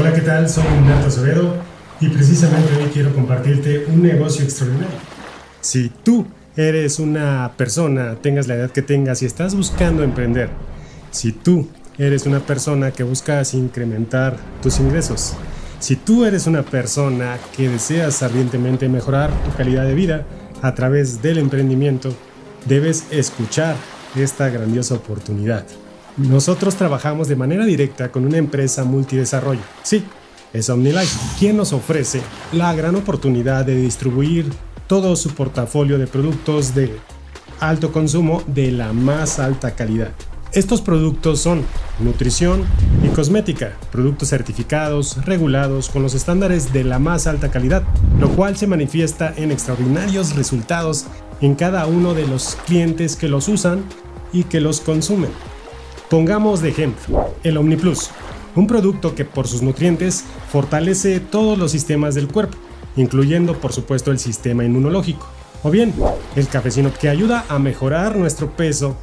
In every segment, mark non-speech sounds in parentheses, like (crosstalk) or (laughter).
Hola, ¿qué tal? Soy Humberto Acevedo y precisamente hoy quiero compartirte un negocio extraordinario. Si tú eres una persona, tengas la edad que tengas y estás buscando emprender, si tú eres una persona que buscas incrementar tus ingresos, si tú eres una persona que deseas ardientemente mejorar tu calidad de vida a través del emprendimiento, debes escuchar esta grandiosa oportunidad. Nosotros trabajamos de manera directa con una empresa multidesarrollo. Sí, es OmniLife, quien nos ofrece la gran oportunidad de distribuir todo su portafolio de productos de alto consumo de la más alta calidad. Estos productos son nutrición y cosmética, productos certificados, regulados con los estándares de la más alta calidad, lo cual se manifiesta en extraordinarios resultados en cada uno de los clientes que los usan y que los consumen. Pongamos de ejemplo el OmniPlus, un producto que por sus nutrientes fortalece todos los sistemas del cuerpo, incluyendo por supuesto el sistema inmunológico. O bien, el cafecino que ayuda a mejorar nuestro peso,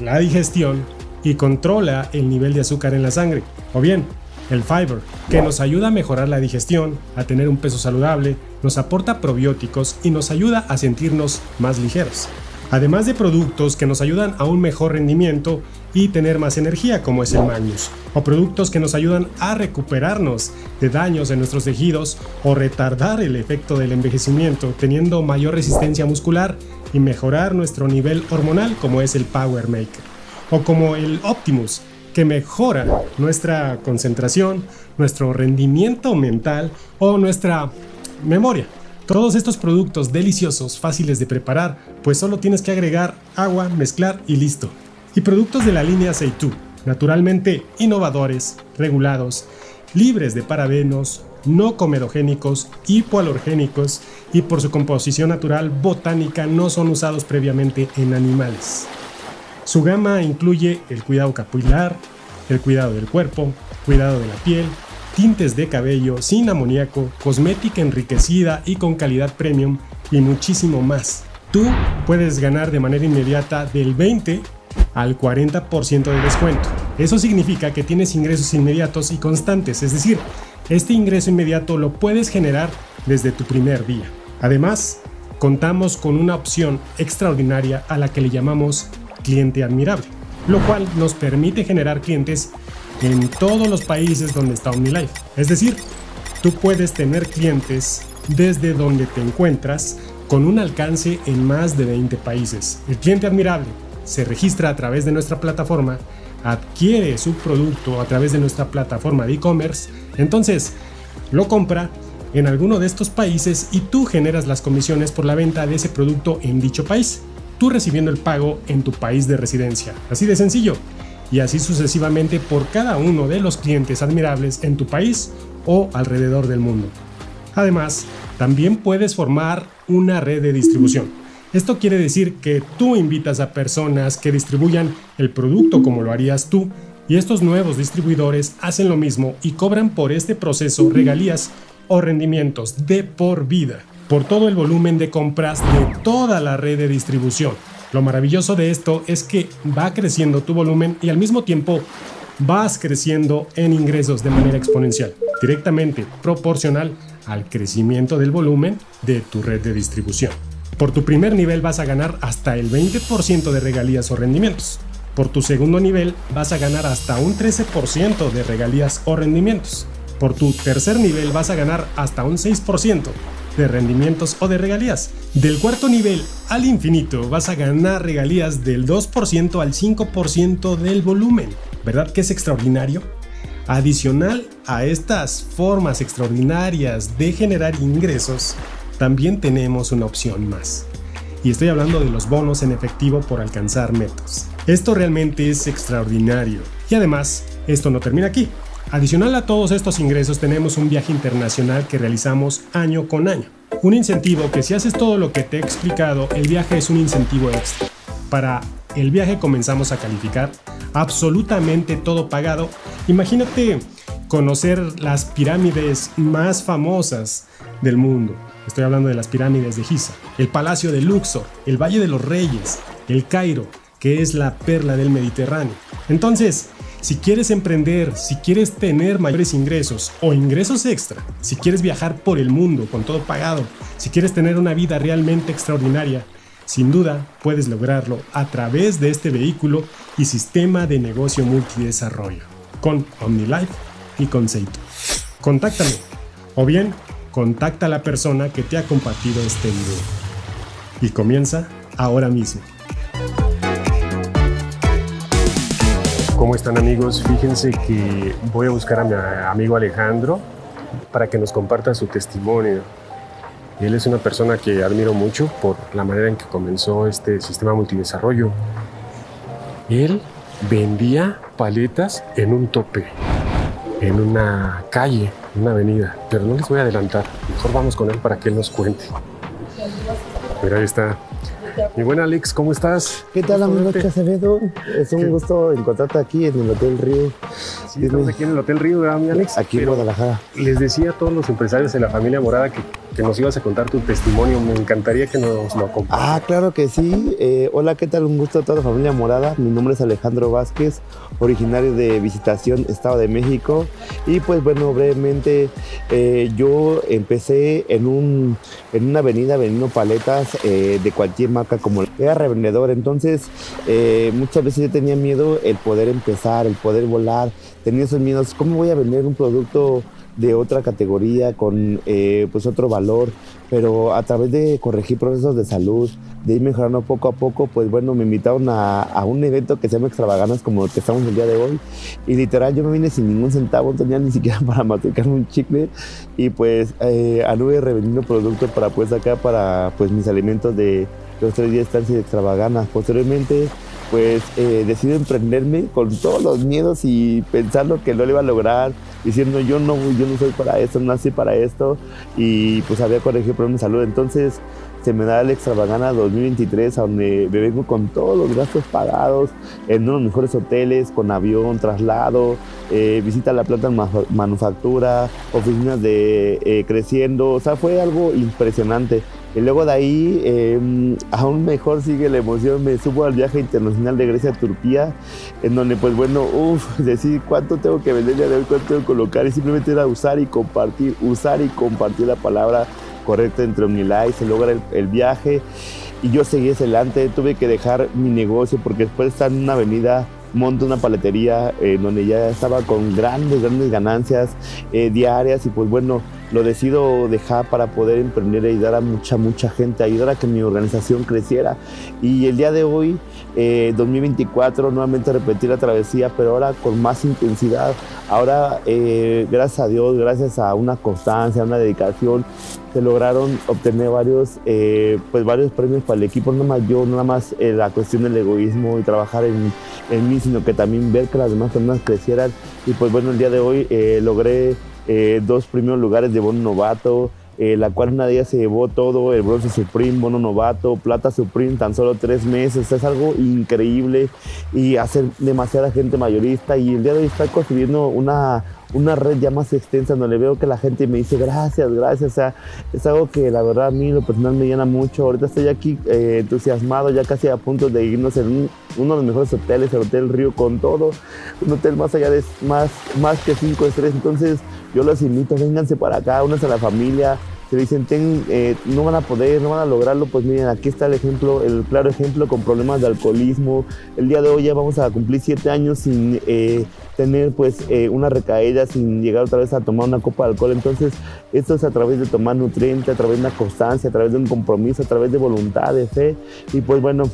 la digestión y controla el nivel de azúcar en la sangre. O bien, el fiber, que nos ayuda a mejorar la digestión, a tener un peso saludable, nos aporta probióticos y nos ayuda a sentirnos más ligeros además de productos que nos ayudan a un mejor rendimiento y tener más energía como es el Magnus, o productos que nos ayudan a recuperarnos de daños en nuestros tejidos o retardar el efecto del envejecimiento teniendo mayor resistencia muscular y mejorar nuestro nivel hormonal como es el Power Maker, o como el Optimus, que mejora nuestra concentración, nuestro rendimiento mental o nuestra memoria. Todos estos productos deliciosos, fáciles de preparar, pues solo tienes que agregar agua, mezclar y listo. Y productos de la línea Seitu, naturalmente innovadores, regulados, libres de parabenos, no comedogénicos, hipoalergénicos y por su composición natural botánica no son usados previamente en animales. Su gama incluye el cuidado capilar, el cuidado del cuerpo, cuidado de la piel, tintes de cabello sin amoníaco, cosmética enriquecida y con calidad premium y muchísimo más. Tú puedes ganar de manera inmediata del 20 al 40% de descuento. Eso significa que tienes ingresos inmediatos y constantes, es decir, este ingreso inmediato lo puedes generar desde tu primer día. Además, contamos con una opción extraordinaria a la que le llamamos cliente admirable, lo cual nos permite generar clientes en todos los países donde está OmniLife. Es decir, tú puedes tener clientes desde donde te encuentras con un alcance en más de 20 países. El cliente admirable se registra a través de nuestra plataforma, adquiere su producto a través de nuestra plataforma de e-commerce, entonces lo compra en alguno de estos países y tú generas las comisiones por la venta de ese producto en dicho país, tú recibiendo el pago en tu país de residencia. Así de sencillo y así sucesivamente por cada uno de los clientes admirables en tu país o alrededor del mundo. Además, también puedes formar una red de distribución. Esto quiere decir que tú invitas a personas que distribuyan el producto como lo harías tú y estos nuevos distribuidores hacen lo mismo y cobran por este proceso regalías o rendimientos de por vida por todo el volumen de compras de toda la red de distribución. Lo maravilloso de esto es que va creciendo tu volumen y al mismo tiempo vas creciendo en ingresos de manera exponencial, directamente proporcional al crecimiento del volumen de tu red de distribución. Por tu primer nivel vas a ganar hasta el 20% de regalías o rendimientos. Por tu segundo nivel vas a ganar hasta un 13% de regalías o rendimientos. Por tu tercer nivel vas a ganar hasta un 6% de rendimientos o de regalías. Del cuarto nivel al infinito vas a ganar regalías del 2% al 5% del volumen. ¿Verdad que es extraordinario? Adicional a estas formas extraordinarias de generar ingresos, también tenemos una opción más. Y estoy hablando de los bonos en efectivo por alcanzar metas. Esto realmente es extraordinario. Y además, esto no termina aquí. Adicional a todos estos ingresos tenemos un viaje internacional que realizamos año con año. Un incentivo que si haces todo lo que te he explicado, el viaje es un incentivo extra. Para el viaje comenzamos a calificar absolutamente todo pagado. Imagínate conocer las pirámides más famosas del mundo. Estoy hablando de las pirámides de Giza, el Palacio de Luxor, el Valle de los Reyes, el Cairo, que es la perla del Mediterráneo. Entonces, Si quieres emprender, si quieres tener mayores ingresos o ingresos extra, si quieres viajar por el mundo con todo pagado, si quieres tener una vida realmente extraordinaria, sin duda puedes lograrlo a través de este vehículo y sistema de negocio multidesarrollo con OmniLife y con Seito. Contáctame o bien contacta a la persona que te ha compartido este video. Y comienza ahora mismo. ¿Cómo están amigos? Fíjense que voy a buscar a mi amigo Alejandro para que nos comparta su testimonio. Él es una persona que admiro mucho por la manera en que comenzó este sistema multidesarrollo. Él vendía paletas en un tope, en una calle, en una avenida, pero no les voy a adelantar. Mejor vamos con él para que él nos cuente. Mira, ahí está mi buen Alex, ¿cómo estás? ¿Qué tal, amigo Acevedo? Es un gusto encontrarte aquí en el Hotel Río. Sí, estamos aquí en el Hotel Río, ¿verdad, mi Alex? Aquí en Guadalajara. Les decía a todos los empresarios de la familia Morada que, que, nos ibas a contar tu testimonio. Me encantaría que nos lo compartas. Ah, claro que sí. Eh, hola, ¿qué tal? Un gusto a toda la familia Morada. Mi nombre es Alejandro Vázquez, originario de Visitación, Estado de México. Y pues bueno, brevemente, eh, yo empecé en, un, en una avenida vendiendo paletas eh, de cualquier marca como era revendedor. Entonces, muchas veces yo tenía miedo el poder empezar, el poder volar. Tenía esos miedos. ¿Cómo voy a vender un producto de otra categoría con eh, pues otro valor? Pero a través de corregir procesos de salud, de ir mejorando poco a poco, pues bueno, me invitaron a, a un evento que se llama Extravaganas, como el que estamos el día de hoy. Y literal, yo me vine sin ningún centavo, no tenía ni siquiera (laughs) para masticarme un chicle. Y pues eh, anduve revendiendo productos para pues sacar para pues mis alimentos de los tres días de estancia de extravaganas. Posteriormente, pues eh, emprenderme con todos los miedos y pensando que no lo iba a lograr, diciendo yo no, yo no soy para esto, no nací para esto y pues había corregido problemas de salud. Entonces se me da el extravagana 2023 a donde me vengo con todos los gastos pagados en uno de los mejores hoteles, con avión, traslado, eh, visita a la planta de manufactura, oficinas de eh, creciendo, o sea, fue algo impresionante. Y luego de ahí, eh, aún mejor sigue la emoción, me subo al viaje internacional de Grecia a Turquía, en donde pues bueno, uff, decir cuánto tengo que vender de hoy, cuánto tengo que colocar, y simplemente era usar y compartir, usar y compartir la palabra correcta entre Omnilay, se logra el, viaje, y yo seguí adelante, tuve que dejar mi negocio, porque después de estar en una avenida monto una paletería eh, donde ya estaba con grandes, grandes ganancias eh, diarias. Y pues bueno, lo decido dejar para poder emprender y ayudar a mucha, mucha gente, ayudar a que mi organización creciera. Y el día de hoy, eh, 2024, nuevamente repetir la travesía, pero ahora con más intensidad. Ahora, eh, gracias a Dios, gracias a una constancia, a una dedicación, se lograron obtener varios, eh, pues varios premios para el equipo, no más yo, nada más eh, la cuestión del egoísmo y trabajar en, mí, sino que también ver que las demás personas crecieran. Y pues bueno, el día de hoy eh, logré eh, dos primeros lugares de bono novato, eh, la cual una de ellas se llevó todo, el bronce Supreme, bono novato, plata Supreme, tan solo tres meses, es algo increíble y hacer demasiada gente mayorista y el día de hoy está construyendo una, una red ya más extensa donde veo que la gente me dice gracias, gracias, o sea, es algo que la verdad a mí lo personal me llena mucho, ahorita estoy aquí eh, entusiasmado, ya casi a punto de irnos en un, uno de los mejores hoteles, el Hotel Río con todo, un hotel más allá de más, más que cinco estrellas, entonces yo los invito, vénganse para acá, únanse a la familia, se dicen, eh, no van a poder, no van a lograrlo, pues miren, aquí está el ejemplo, el claro ejemplo con problemas de alcoholismo. El día de hoy ya vamos a cumplir siete años sin eh, tener pues eh, una recaída, sin llegar otra vez a tomar una copa de alcohol. Entonces, esto es a través de tomar nutrientes, a través de una constancia, a través de un compromiso, a través de voluntad, de fe. Y pues bueno,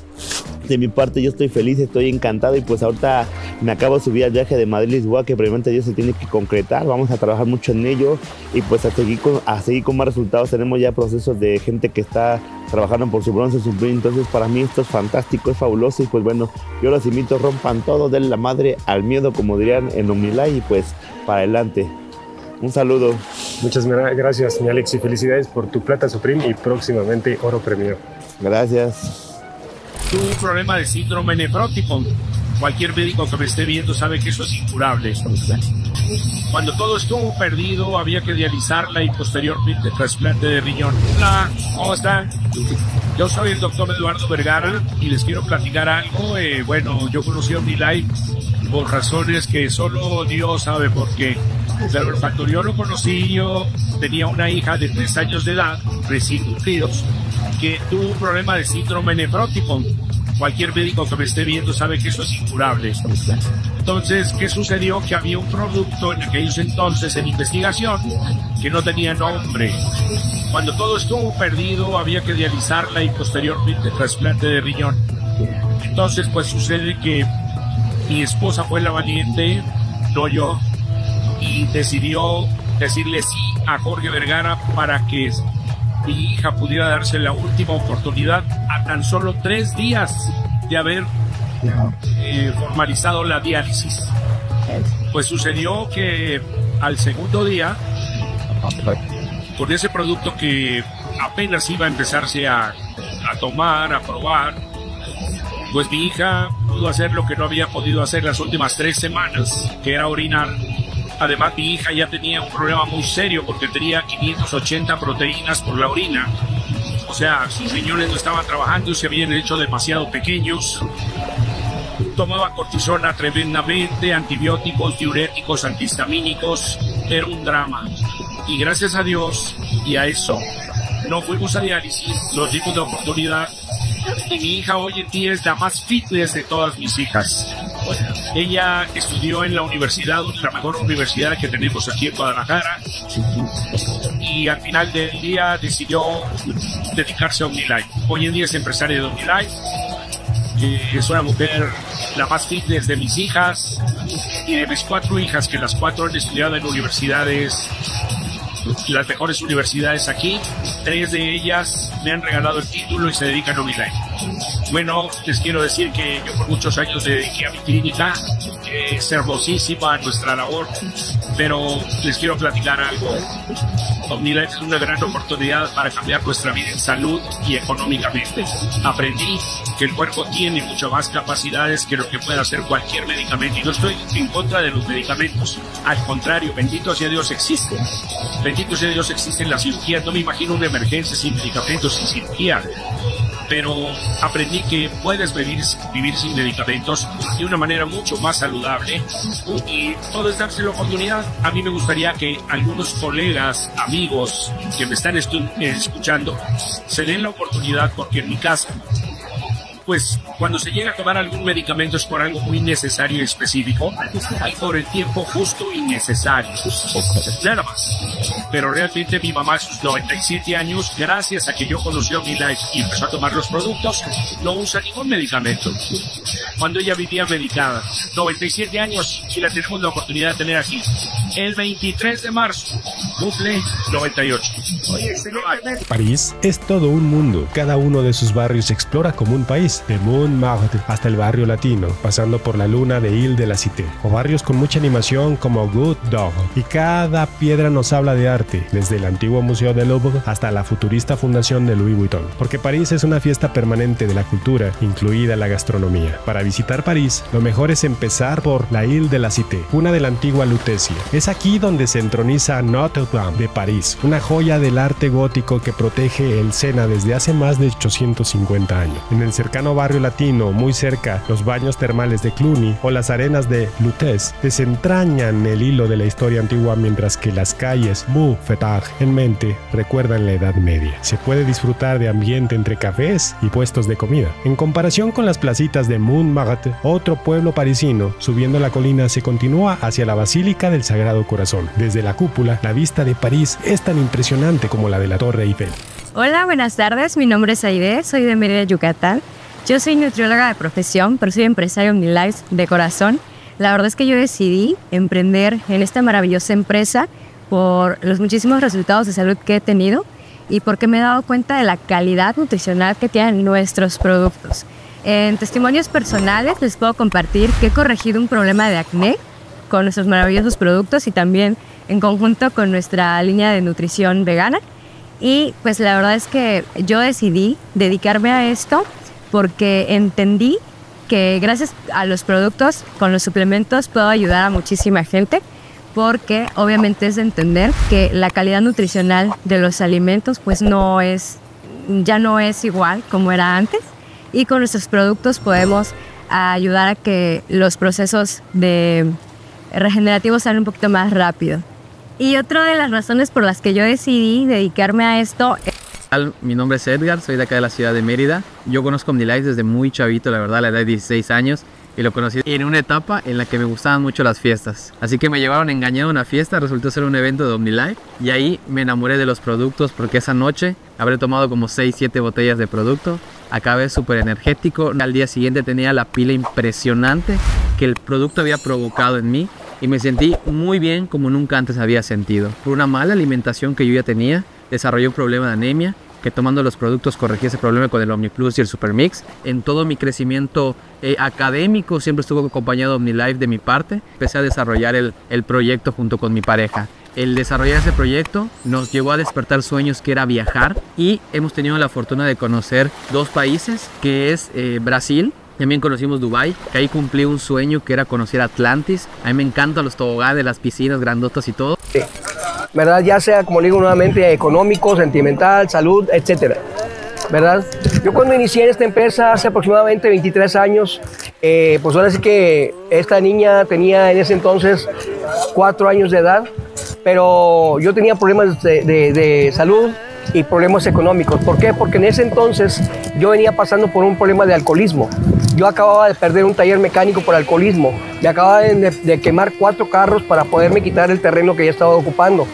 de mi parte yo estoy feliz, estoy encantado y pues ahorita me acabo de subir al viaje de Madrid-Lisboa que probablemente Dios se tiene que concretar, vamos a trabajar mucho en ello y pues a seguir con, a seguir con más resultados, tenemos ya procesos de gente que está trabajando por su bronce supreme, entonces para mí esto es fantástico, es fabuloso y pues bueno, yo los invito, rompan todo, denle la madre al miedo como dirían en Omnilay y pues para adelante. Un saludo. Muchas gracias, mi Alex, y felicidades por tu plata Supreme y próximamente oro premio. Gracias tuvo un problema de síndrome nefrótico. Cualquier médico que me esté viendo sabe que eso es incurable. Cuando todo estuvo perdido, había que dializarla y posteriormente trasplante de riñón. Hola, ¿cómo están? Yo soy el doctor Eduardo Vergara y les quiero platicar algo. Eh, bueno, yo conocí a Omnilife por razones que solo Dios sabe por qué. Pero el factor yo lo conocí, yo tenía una hija de tres años de edad, recién cumplidos, que tuvo un problema de síndrome nefrótico. Cualquier médico que me esté viendo sabe que eso es incurable. Entonces, ¿qué sucedió? Que había un producto en aquellos entonces en investigación que no tenía nombre. Cuando todo estuvo perdido, había que dializarla y posteriormente trasplante de riñón. Entonces, pues sucede que mi esposa fue la valiente, no yo, y decidió decirle sí a Jorge Vergara para que mi hija pudiera darse la última oportunidad a tan solo tres días de haber eh, formalizado la diálisis. Pues sucedió que al segundo día, con ese producto que apenas iba a empezarse a, a tomar, a probar, pues mi hija pudo hacer lo que no había podido hacer las últimas tres semanas, que era orinar Además, mi hija ya tenía un problema muy serio porque tenía 580 proteínas por la orina. O sea, sus riñones no estaban trabajando, se habían hecho demasiado pequeños. Tomaba cortisona tremendamente, antibióticos, diuréticos, antihistamínicos. Era un drama. Y gracias a Dios y a eso, no fuimos a diálisis, nos dimos la oportunidad y mi hija hoy en día es la más fitness de todas mis hijas. Ella estudió en la universidad, la mejor universidad que tenemos aquí en Guadalajara, y al final del día decidió dedicarse a OmniLife. Hoy en día es empresaria de OmniLife, es una mujer la más fitness de mis hijas y de mis cuatro hijas, que las cuatro han estudiado en universidades las mejores universidades aquí. Tres de ellas me han regalado el título y se dedican a OmniLife. Bueno, les quiero decir que yo por muchos años dediqué a mi clínica, es hermosísima nuestra labor, pero les quiero platicar algo. OmniLife es una gran oportunidad para cambiar nuestra vida en salud y económicamente. Aprendí que el cuerpo tiene mucho más capacidades que lo que puede hacer cualquier medicamento. Y no estoy en contra de los medicamentos. Al contrario, bendito sea Dios existe. Bendito sea Dios existe la cirugía. No me imagino una emergencia sin medicamentos, sin cirugía pero aprendí que puedes vivir, vivir sin medicamentos de una manera mucho más saludable y todo es darse la oportunidad. A mí me gustaría que algunos colegas, amigos que me están escuchando, se den la oportunidad porque en mi casa pues cuando se llega a tomar algún medicamento es por algo muy necesario y específico y por el tiempo justo y necesario. Nada más. Pero realmente mi mamá sus 97 años, gracias a que yo conocí a mi life y empezó a tomar los productos, no usa ningún medicamento. Cuando ella vivía medicada, 97 años y la tenemos la oportunidad de tener aquí. El 23 de marzo, cumple 98. París es todo un mundo. Cada uno de sus barrios explora como un país de Montmartre hasta el barrio latino, pasando por la luna de Ile de la Cité, o barrios con mucha animación como Good Dog. Y cada piedra nos habla de arte, desde el antiguo Museo del Louvre hasta la futurista fundación de Louis Vuitton. Porque París es una fiesta permanente de la cultura, incluida la gastronomía. Para visitar París, lo mejor es empezar por la Ile de la Cité, una de la antigua Lutecia. Es aquí donde se entroniza Notre Dame de París, una joya del arte gótico que protege el Sena desde hace más de 850 años. En el cercano barrio latino, muy cerca, los baños termales de Cluny o las arenas de Lutez, desentrañan el hilo de la historia antigua mientras que las calles Bu en mente recuerdan la Edad Media. Se puede disfrutar de ambiente entre cafés y puestos de comida. En comparación con las placitas de Montmartre, otro pueblo parisino, subiendo la colina se continúa hacia la Basílica del Sagrado Corazón. Desde la cúpula, la vista de París es tan impresionante como la de la Torre Eiffel. Hola, buenas tardes. Mi nombre es Aide, soy de Mérida, Yucatán. Yo soy nutrióloga de profesión, pero soy empresario OmniLife de corazón. La verdad es que yo decidí emprender en esta maravillosa empresa por los muchísimos resultados de salud que he tenido y porque me he dado cuenta de la calidad nutricional que tienen nuestros productos. En testimonios personales les puedo compartir que he corregido un problema de acné con nuestros maravillosos productos y también en conjunto con nuestra línea de nutrición vegana. Y pues la verdad es que yo decidí dedicarme a esto porque entendí que gracias a los productos, con los suplementos, puedo ayudar a muchísima gente, porque obviamente es de entender que la calidad nutricional de los alimentos pues no es, ya no es igual como era antes, y con nuestros productos podemos ayudar a que los procesos de regenerativos sean un poquito más rápido. Y otra de las razones por las que yo decidí dedicarme a esto mi nombre es Edgar, soy de acá de la ciudad de Mérida. Yo conozco OmniLife desde muy chavito, la verdad, a la edad de 16 años. Y lo conocí en una etapa en la que me gustaban mucho las fiestas. Así que me llevaron engañado a una fiesta, resultó ser un evento de OmniLife. Y ahí me enamoré de los productos porque esa noche habré tomado como 6, 7 botellas de producto. Acabé súper energético. Al día siguiente tenía la pila impresionante que el producto había provocado en mí. Y me sentí muy bien como nunca antes había sentido. Por una mala alimentación que yo ya tenía, desarrollé un problema de anemia que tomando los productos corregí ese problema con el OmniPlus y el Supermix. En todo mi crecimiento eh, académico siempre estuvo acompañado OmniLife de mi parte. Empecé a desarrollar el, el proyecto junto con mi pareja. El desarrollar ese proyecto nos llevó a despertar sueños que era viajar y hemos tenido la fortuna de conocer dos países que es eh, Brasil también conocimos Dubai, que ahí cumplí un sueño que era conocer Atlantis. A mí me encantan los toboganes, las piscinas grandotas y todo. ¿verdad? Ya sea, como digo nuevamente, económico, sentimental, salud, etcétera. ¿verdad? Yo cuando inicié en esta empresa hace aproximadamente 23 años, eh, pues ahora sí que esta niña tenía en ese entonces 4 años de edad, pero yo tenía problemas de salud y problemas económicos. ¿Por qué? Porque en ese entonces yo venía pasando por un problema de alcoholismo. Yo acababa de perder un taller mecánico por alcoholismo. Me acababa de, quemar cuatro carros para poderme quitar el terreno que ya estaba ocupando.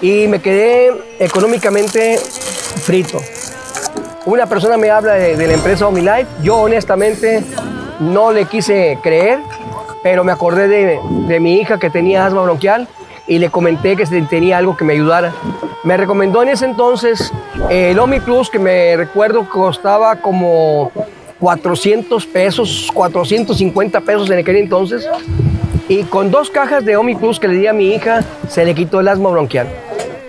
Y me quedé económicamente frito. Una persona me habla de, la empresa OmniLife. Yo honestamente no le quise creer, pero me acordé de, de mi hija que tenía asma bronquial y le comenté que tenía algo que me ayudara. Me recomendó en ese entonces el Omi Plus, que me recuerdo costaba como 400 pesos, 450 pesos en aquel entonces. Y con dos cajas de Omi Plus que le di a mi hija, se le quitó el asma bronquial.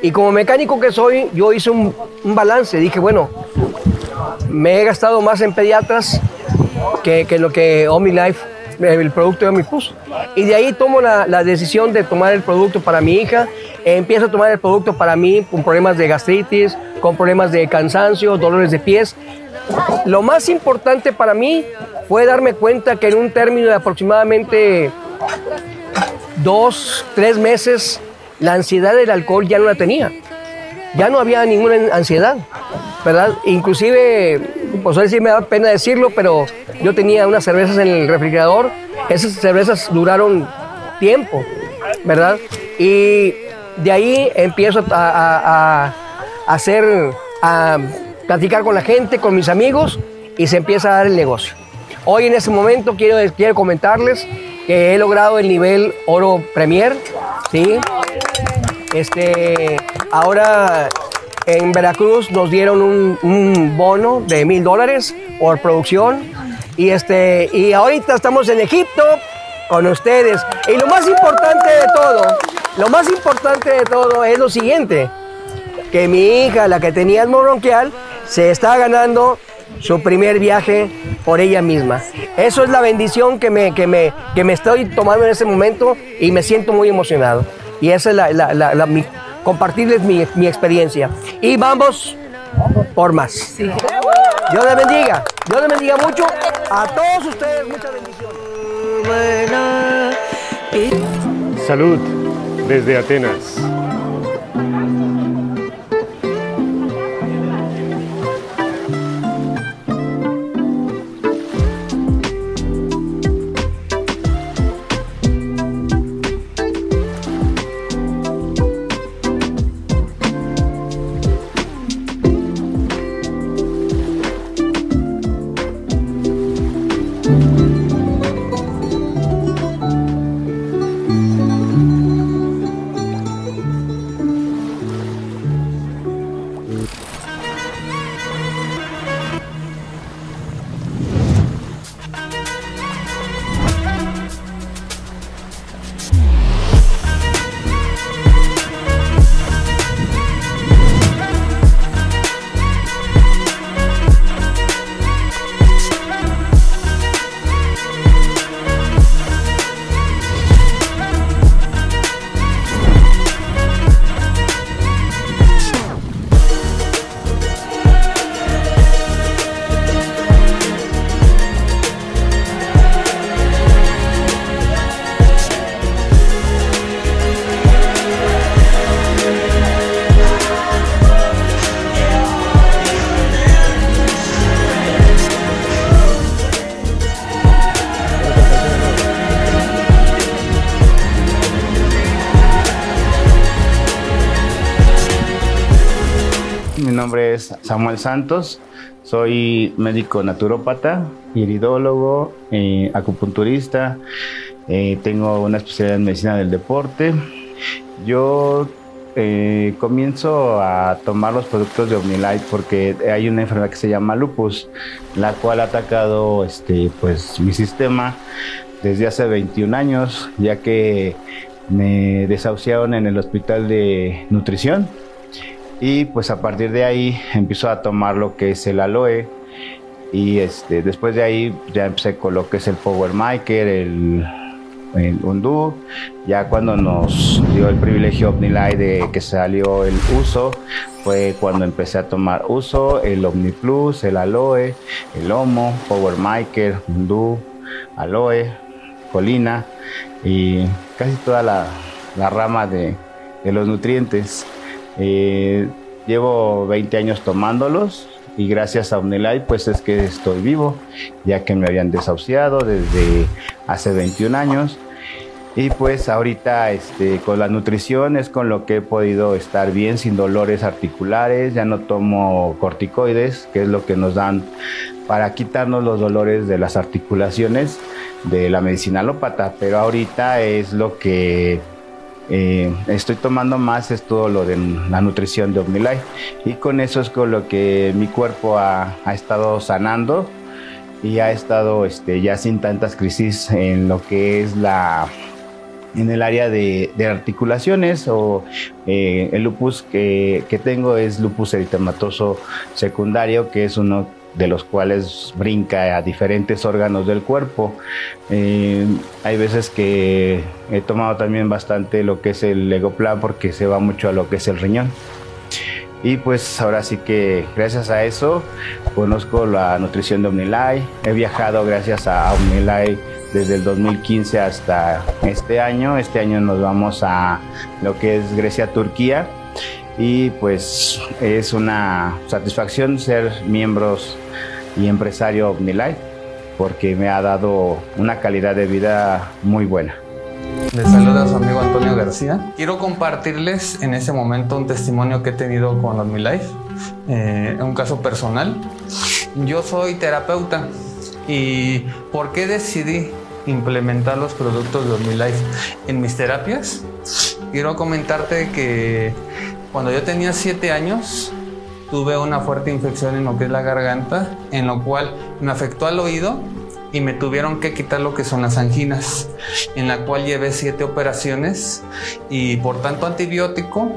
Y como mecánico que soy, yo hice un, balance. Dije, bueno, me he gastado más en pediatras que, que lo que Omi Life el producto de Plus. Y de ahí tomo la, la, decisión de tomar el producto para mi hija. empiezo a tomar el producto para mí con problemas de gastritis, con problemas de cansancio, dolores de pies. Lo más importante para mí fue darme cuenta que en un término de aproximadamente dos, tres meses, la ansiedad del alcohol ya no la tenía. Ya no había ninguna ansiedad, ¿verdad? Inclusive, pues hoy sí me da pena decirlo, pero yo tenía unas cervezas en el refrigerador, esas cervezas duraron tiempo, ¿verdad? Y de ahí empiezo a, hacer, a platicar con la gente, con mis amigos y se empieza a dar el negocio. Hoy en este momento quiero, quiero comentarles que he logrado el nivel oro premier, ¿sí? Este, ahora en Veracruz nos dieron un, bono de mil dólares por producción y, este, y ahorita estamos en Egipto con ustedes. Y lo más importante de todo, lo más importante de todo es lo siguiente, que mi hija, la que tenía el bronquial, se está ganando su primer viaje por ella misma. Eso es la bendición que me, que me, que me estoy tomando en ese momento y me siento muy emocionado. Y esa es la, la, la, mi, compartirles mi, mi experiencia. Y vamos por más. Dios les bendiga. Dios les bendiga mucho. A todos ustedes, muchas bendiciones. Salud desde Atenas. Samuel Santos, soy médico naturópata, iridólogo, eh, acupunturista, eh, tengo una especialidad en medicina del deporte. Yo eh, comienzo a tomar los productos de OmniLife porque hay una enfermedad que se llama lupus, la cual ha atacado este, pues, mi sistema desde hace 21 años, ya que me desahuciaron en el hospital de nutrición y pues a partir de ahí empiezo a tomar lo que es el aloe y este, después de ahí ya empecé con lo que es el Power Maker, el en Undú. Ya cuando nos dio el privilegio OmniLife de que salió el uso, fue cuando empecé a tomar uso el Omni Plus, el Aloe, el Homo, Power Maker, Undú, Aloe, Colina y casi toda la, rama de, los nutrientes. Eh, llevo 20 años tomándolos y gracias a OmniLife pues es que estoy vivo, ya que me habían desahuciado desde hace 21 años. Y pues ahorita este, con la nutrición es con lo que he podido estar bien sin dolores articulares, ya no tomo corticoides, que es lo que nos dan para quitarnos los dolores de las articulaciones de la medicina alópata, pero ahorita es lo que eh, estoy tomando más es todo lo de la nutrición de OmniLife. Y con eso es con lo que mi cuerpo ha, estado sanando y ha estado este, ya sin tantas crisis en lo que es la en el área de, articulaciones o eh, el lupus que, que, tengo es lupus eritematoso secundario que es uno de los cuales brinca a diferentes órganos del cuerpo. Eh, hay veces que he tomado también bastante lo que es el Legoplan porque se va mucho a lo que es el riñón. Y pues ahora sí que gracias a eso conozco la nutrición de OmniLife. He viajado gracias a OmniLife desde el 2015 hasta este año. Este año nos vamos a lo que es Grecia, Turquía y pues es una satisfacción ser miembros y empresario OmniLife porque me ha dado una calidad de vida muy buena. Les saluda su amigo Antonio García. Quiero compartirles en ese momento un testimonio que he tenido con OmniLife, eh, un caso personal. Yo soy terapeuta y ¿por qué decidí implementar los productos de OmniLife en mis terapias? Quiero comentarte que cuando yo tenía 7 años, tuve una fuerte infección en lo que es la garganta, en lo cual me afectó al oído y me tuvieron que quitar lo que son las anginas, en la cual llevé 7 operaciones y por tanto antibiótico,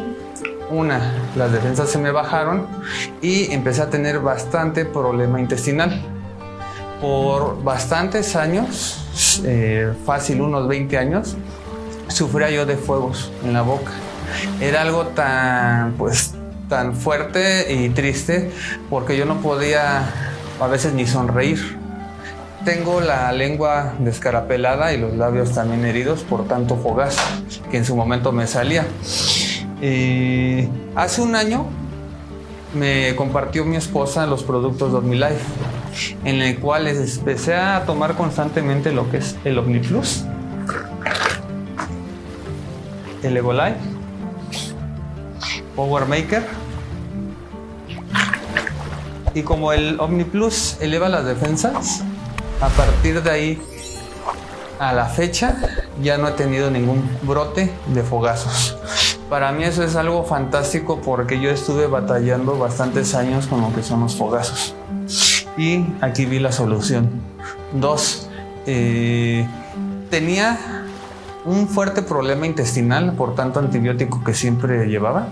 una, las defensas se me bajaron y empecé a tener bastante problema intestinal. Por bastantes años, eh, fácil unos 20 años, sufría yo de fuegos en la boca era algo tan, pues, tan fuerte y triste porque yo no podía a veces ni sonreír. Tengo la lengua descarapelada y los labios también heridos por tanto fogazo que en su momento me salía. hace un año me compartió mi esposa los productos de OmniLife, en el cual empecé a tomar constantemente lo que es el OmniPlus, el EvoLife Power Maker. Y como el OmniPlus eleva las defensas, a partir de ahí a la fecha ya no he tenido ningún brote de fogazos. Para mí eso es algo fantástico porque yo estuve batallando bastantes años con lo que son los fogazos. Y aquí vi la solución. Dos, eh, tenía un fuerte problema intestinal por tanto antibiótico que siempre llevaba.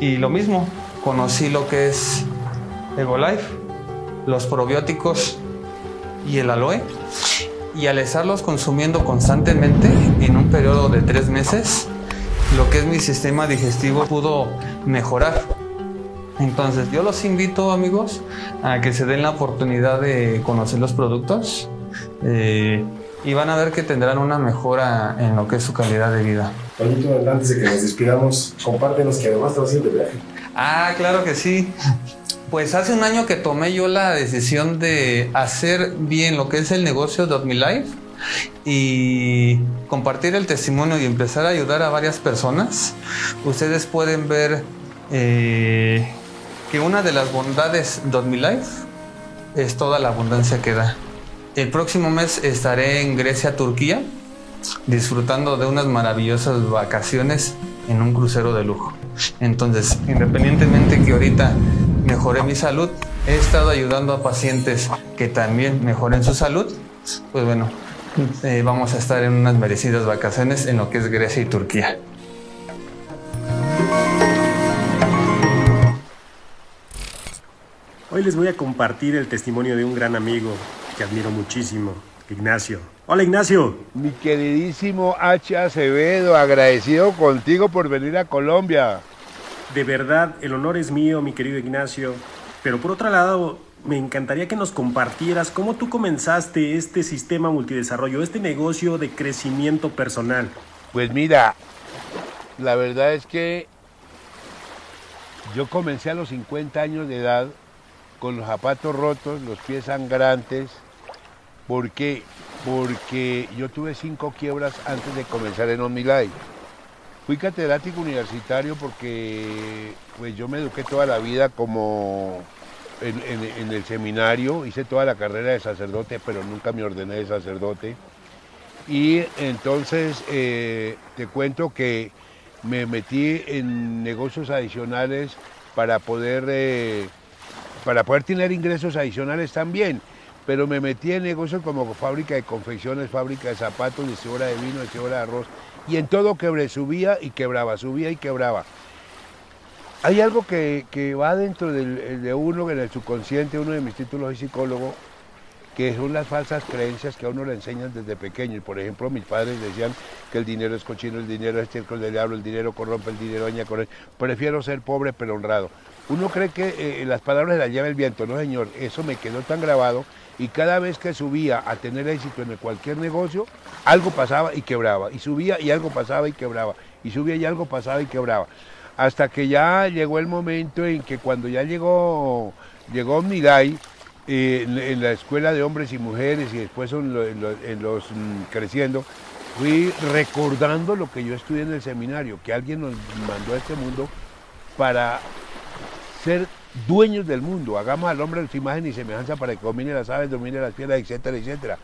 Y lo mismo, conocí lo que es Evolife, los probióticos y el aloe. Y al estarlos consumiendo constantemente en un periodo de tres meses, lo que es mi sistema digestivo pudo mejorar. Entonces yo los invito amigos a que se den la oportunidad de conocer los productos eh, y van a ver que tendrán una mejora en lo que es su calidad de vida. Pablito, antes de que nos despidamos, compártenos que además estás haciendo viaje. Ah, claro que sí. Pues hace un año que tomé yo la decisión de hacer bien lo que es el negocio de OmniLife y compartir el testimonio y empezar a ayudar a varias personas. Ustedes pueden ver eh, que una de las bondades de OmniLife es toda la abundancia que da. El próximo mes estaré en Grecia, Turquía, disfrutando de unas maravillosas vacaciones en un crucero de lujo. Entonces, independientemente que ahorita mejoré mi salud, he estado ayudando a pacientes que también mejoren su salud, pues bueno, eh, vamos a estar en unas merecidas vacaciones en lo que es Grecia y Turquía. Hoy les voy a compartir el testimonio de un gran amigo que admiro muchísimo, Ignacio. Hola Ignacio. Mi queridísimo H. Acevedo, agradecido contigo por venir a Colombia. De verdad, el honor es mío, mi querido Ignacio. Pero por otro lado, me encantaría que nos compartieras cómo tú comenzaste este sistema multidesarrollo, este negocio de crecimiento personal. Pues mira, la verdad es que yo comencé a los 50 años de edad con los zapatos rotos, los pies sangrantes. ¿Por qué? Porque yo tuve cinco quiebras antes de comenzar en OmniLife. Fui catedrático universitario porque pues, yo me eduqué toda la vida como en, el seminario, hice toda la carrera de sacerdote, pero nunca me ordené de sacerdote. Y entonces eh, te cuento que me metí en negocios adicionales para poder eh, para poder tener ingresos adicionales también. Pero me metí en negocios como fábrica de confecciones, fábrica de zapatos, distribuidora de vino, distribuidora de arroz. Y en todo quebré, subía y quebraba, subía y quebraba. Hay algo que, va dentro de uno, en el subconsciente, uno de mis títulos es psicólogo, que son las falsas creencias que a uno le enseñan desde pequeño. Por ejemplo, mis padres decían que el dinero es cochino, el dinero es circo del diablo, el dinero corrompe, el dinero daña con Prefiero ser pobre pero honrado. Uno cree que eh, las palabras las lleva el viento, no señor, eso me quedó tan grabado y cada vez que subía a tener éxito en cualquier negocio, algo pasaba y quebraba, y subía y algo pasaba y quebraba, y subía y algo pasaba y quebraba. Hasta que ya llegó el momento en que cuando ya llegó, llegó eh, en, la escuela de hombres y mujeres y después en, los mm, creciendo, fui recordando lo que yo estudié en el seminario, que alguien nos mandó a este mundo para ser dueños del mundo. Hagamos al hombre su imagen y semejanza para que domine las aves, domine las piedras, etcétera, etcétera.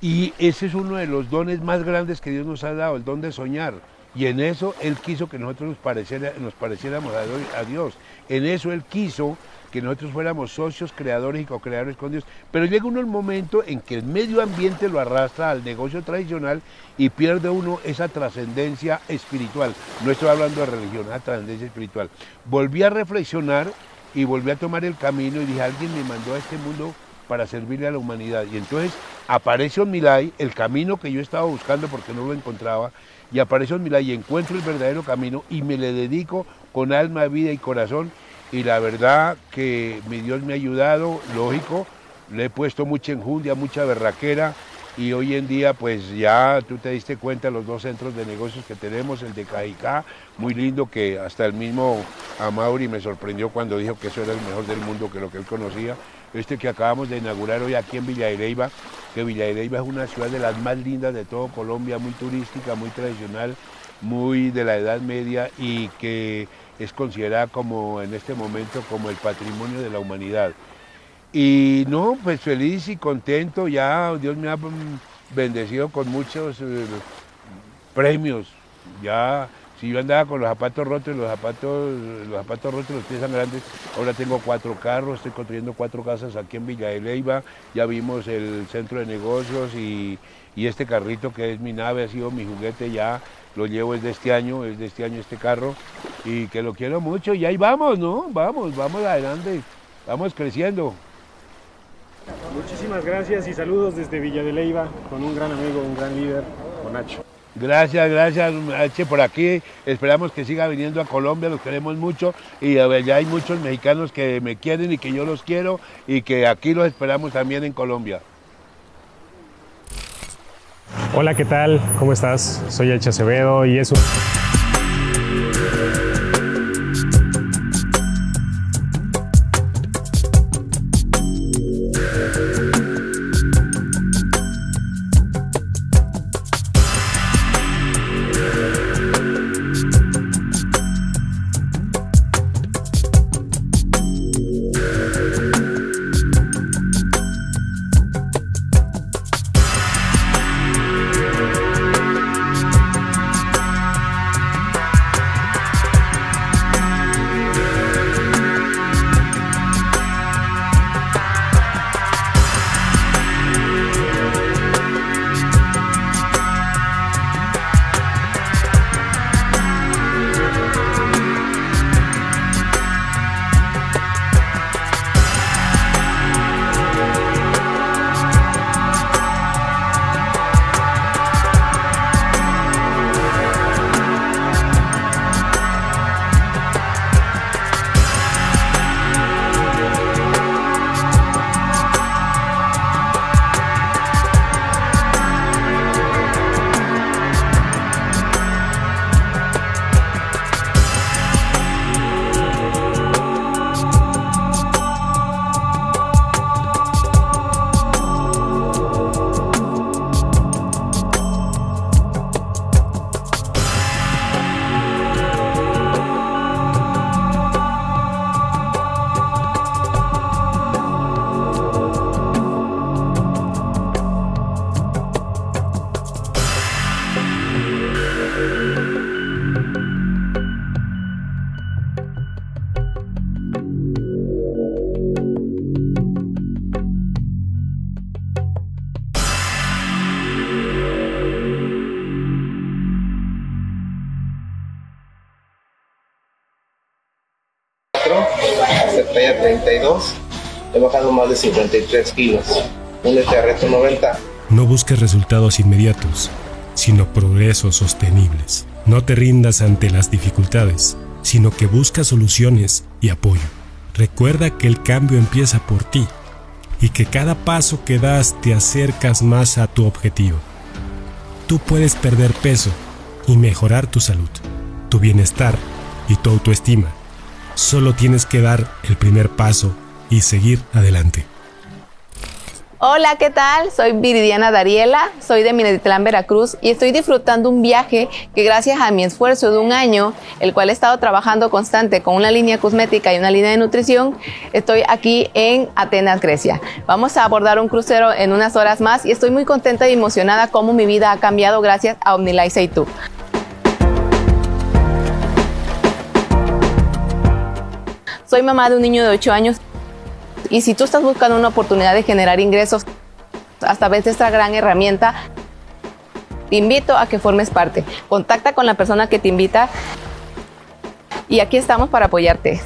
Y ese es uno de los dones más grandes que Dios nos ha dado, el don de soñar. Y en eso Él quiso que nosotros nos, pareciéramos a Dios. En eso Él quiso que nosotros fuéramos socios, creadores y co-creadores con Dios. Pero llega uno el momento en que el medio ambiente lo arrastra al negocio tradicional y pierde uno esa trascendencia espiritual. No estoy hablando de religión, esa trascendencia espiritual. Volví a reflexionar y volví a tomar el camino y dije, alguien me mandó a este mundo para servirle a la humanidad. Y entonces aparece Milay, el camino que yo estaba buscando porque no lo encontraba, y aparece Milay y encuentro el verdadero camino y me le dedico con alma, vida y corazón y la verdad que mi Dios me ha ayudado, lógico, le he puesto mucha enjundia, mucha berraquera y hoy en día pues ya tú te diste cuenta los dos centros de negocios que tenemos, el de Cajicá, muy lindo que hasta el mismo Amauri me sorprendió cuando dijo que eso era el mejor del mundo que lo que él conocía. Este que acabamos de inaugurar hoy aquí en Villa que Villa es una ciudad de las más lindas de todo Colombia, muy turística, muy tradicional, muy de la Edad Media y que es considerada como en este momento como el patrimonio de la humanidad. Y no, pues feliz y contento, ya Dios me ha bendecido con muchos eh, premios. Ya, si yo andaba con los zapatos rotos, los zapatos, los zapatos rotos, los pies grandes, ahora tengo cuatro carros, estoy construyendo cuatro casas aquí en Villa de Leyva, ya vimos el centro de negocios y, y este carrito que es mi nave, ha sido mi juguete ya lo llevo desde este año, es de este año este carro, y que lo quiero mucho, y ahí vamos, ¿no? Vamos, vamos adelante, vamos creciendo. Muchísimas gracias y saludos desde Villa de Leyva, con un gran amigo, un gran líder, con Nacho. Gracias, gracias, H, por aquí. Esperamos que siga viniendo a Colombia, los queremos mucho. Y ya hay muchos mexicanos que me quieren y que yo los quiero y que aquí los esperamos también en Colombia. Hola, ¿qué tal? ¿Cómo estás? Soy Elche Acevedo y es un... 32. He bajado más de 53 kilos. Este reto 90. No busques resultados inmediatos, sino progresos sostenibles. No te rindas ante las dificultades, sino que busca soluciones y apoyo. Recuerda que el cambio empieza por ti y que cada paso que das te acercas más a tu objetivo. Tú puedes perder peso y mejorar tu salud, tu bienestar y tu autoestima. Solo tienes que dar el primer paso y seguir adelante. Hola, ¿qué tal? Soy Viridiana Dariela, soy de Minatitlán, Veracruz y estoy disfrutando un viaje que gracias a mi esfuerzo de un año, el cual he estado trabajando constante con una línea cosmética y una línea de nutrición, estoy aquí en Atenas, Grecia. Vamos a abordar un crucero en unas horas más y estoy muy contenta y emocionada cómo mi vida ha cambiado gracias a OmniLife tú. Soy mamá de un niño de 8 años y si tú estás buscando una oportunidad de generar ingresos a través de esta gran herramienta, te invito a que formes parte. Contacta con la persona que te invita y aquí estamos para apoyarte.